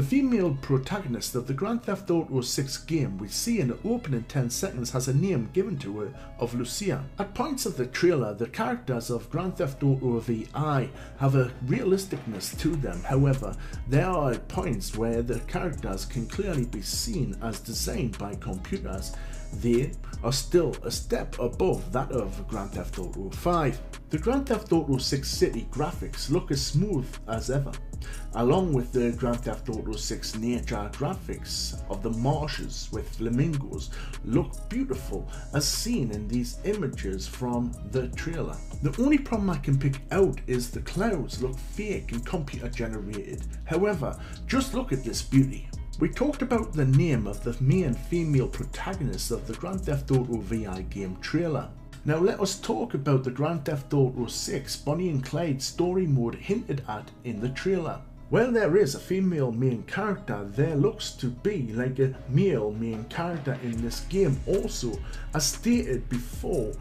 The female protagonist of the Grand Theft Auto 6 game we see in the opening 10 seconds has a name given to her of Lucia. At points of the trailer, the characters of Grand Theft Auto VI have a realisticness to them, however, there are points where the characters can clearly be seen as designed by computers they are still a step above that of Grand Theft Auto 5. The Grand Theft Auto 6 City graphics look as smooth as ever, along with the Grand Theft Auto 6 nature graphics of the marshes with flamingos look beautiful as seen in these images from the trailer. The only problem I can pick out is the clouds look fake and computer generated. However, just look at this beauty. We talked about the name of the main female protagonist of the Grand Theft Auto VI game trailer. Now let us talk about the Grand Theft Auto 6 Bonnie and Clyde story mode hinted at in the trailer. While there is a female main character, there looks to be like a male main character in this game also, as stated before,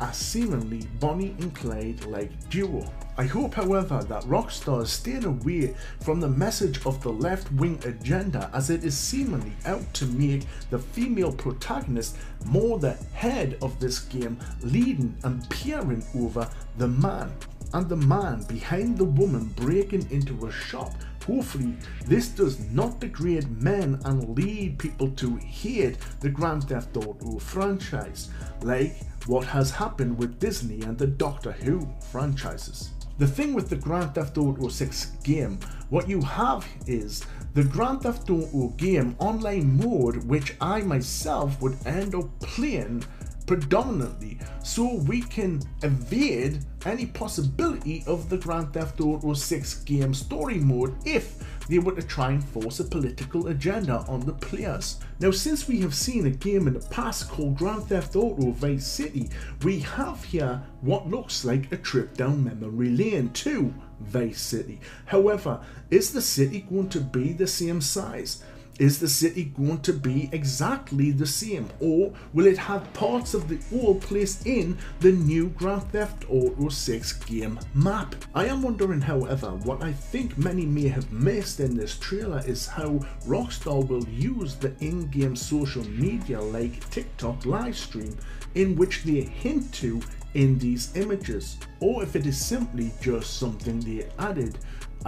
a seemingly Bonnie and Clyde like duo. I hope however that Rockstar staying away from the message of the left wing agenda as it is seemingly out to make the female protagonist more the head of this game leading and peering over the man and the man behind the woman breaking into a shop Hopefully, this does not degrade men and lead people to hate the Grand Theft Auto franchise, like what has happened with Disney and the Doctor Who franchises. The thing with the Grand Theft Auto 6 game, what you have is the Grand Theft Auto game online mode, which I myself would end up playing predominantly so we can evade any possibility of the Grand Theft Auto 6 game story mode if they were to try and force a political agenda on the players. Now since we have seen a game in the past called Grand Theft Auto Vice City, we have here what looks like a trip down memory lane to Vice City. However, is the city going to be the same size? Is the city going to be exactly the same or will it have parts of the old place in the new Grand Theft Auto 6 game map? I am wondering however what I think many may have missed in this trailer is how Rockstar will use the in-game social media like TikTok livestream in which they hint to in these images or if it is simply just something they added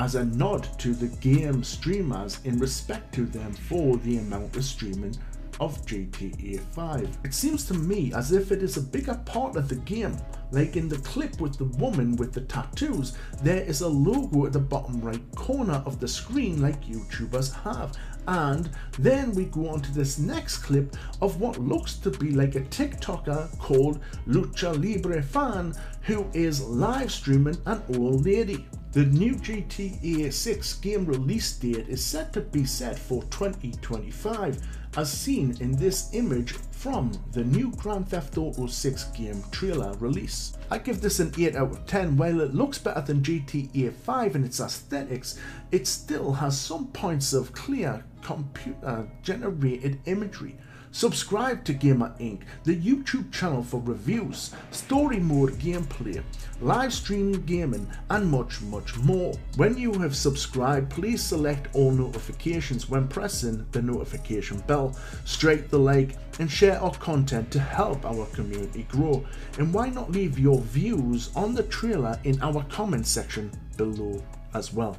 as a nod to the game streamers in respect to them for the amount of streaming of GTA 5. It seems to me as if it is a bigger part of the game. Like in the clip with the woman with the tattoos, there is a logo at the bottom right corner of the screen like YouTubers have. And then we go on to this next clip of what looks to be like a TikToker called Lucha Libre Fan who is live streaming an old lady. The new GTA 6 game release date is set to be set for 2025 as seen in this image from the new Grand Theft Auto 6 game trailer release. I give this an 8 out of 10 while it looks better than GTA 5 in its aesthetics, it still has some points of clear computer uh, generated imagery Subscribe to Gamer Inc., the YouTube channel for reviews, story mode gameplay, live streaming gaming, and much, much more. When you have subscribed, please select all notifications when pressing the notification bell. Strike the like and share our content to help our community grow. And why not leave your views on the trailer in our comment section below as well.